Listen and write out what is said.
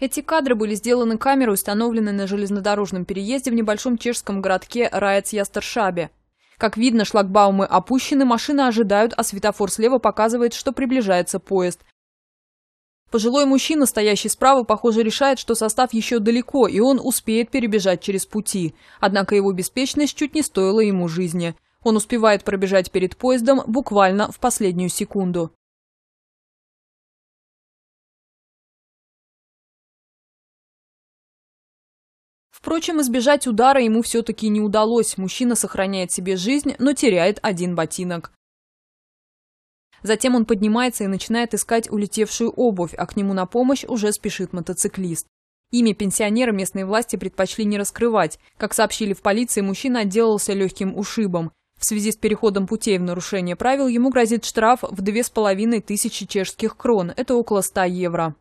Эти кадры были сделаны камерой, установленной на железнодорожном переезде в небольшом чешском городке Раец-Ястершабе. Как видно, шлагбаумы опущены, машины ожидают, а светофор слева показывает, что приближается поезд. Пожилой мужчина, стоящий справа, похоже, решает, что состав еще далеко, и он успеет перебежать через пути. Однако его беспечность чуть не стоила ему жизни. Он успевает пробежать перед поездом буквально в последнюю секунду. Впрочем, избежать удара ему все-таки не удалось. Мужчина сохраняет себе жизнь, но теряет один ботинок. Затем он поднимается и начинает искать улетевшую обувь, а к нему на помощь уже спешит мотоциклист. Имя пенсионера местные власти предпочли не раскрывать. Как сообщили в полиции, мужчина отделался легким ушибом. В связи с переходом путей в нарушение правил ему грозит штраф в 2500 чешских крон, это около 100 евро.